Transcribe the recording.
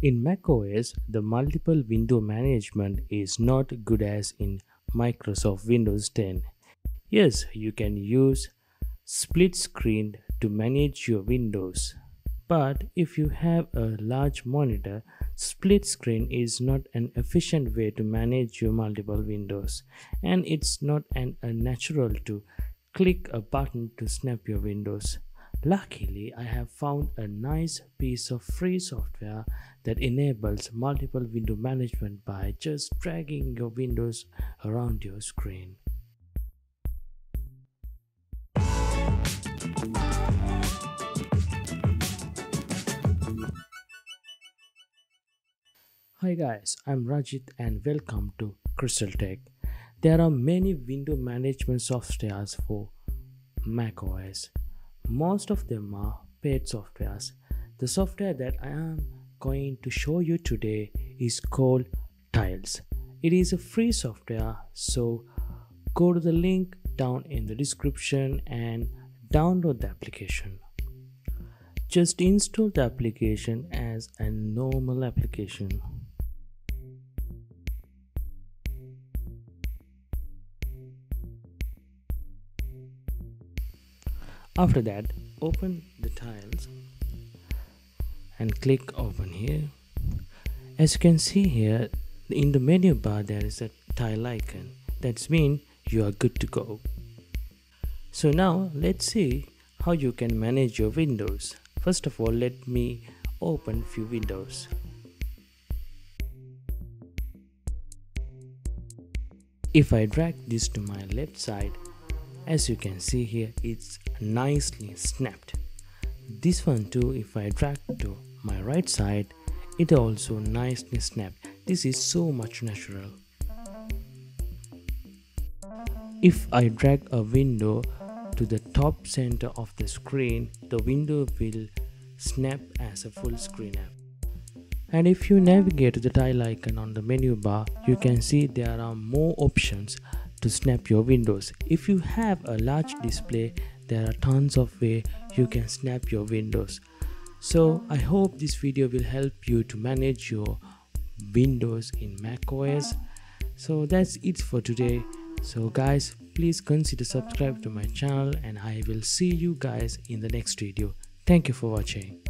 In macOS, the multiple window management is not good as in Microsoft Windows 10. Yes, you can use split screen to manage your windows. But if you have a large monitor, split screen is not an efficient way to manage your multiple windows and it's not an unnatural to click a button to snap your windows. Luckily, I have found a nice piece of free software that enables multiple window management by just dragging your windows around your screen. Hi guys, I'm Rajit and welcome to Crystal Tech. There are many window management softwares for macOS most of them are paid softwares. The software that I am going to show you today is called Tiles. It is a free software, so go to the link down in the description and download the application. Just install the application as a normal application. After that open the tiles and click open here. As you can see here in the menu bar there is a tile icon. That's mean you are good to go. So now let's see how you can manage your windows. First of all let me open few windows. If I drag this to my left side as you can see here it's nicely snapped. This one too if I drag to my right side it also nicely snapped. This is so much natural. If I drag a window to the top center of the screen the window will snap as a full screen app. And if you navigate the tile icon on the menu bar you can see there are more options to snap your windows. If you have a large display there are tons of ways you can snap your windows. So i hope this video will help you to manage your windows in macOS. So that's it for today. So guys please consider subscribe to my channel and i will see you guys in the next video. Thank you for watching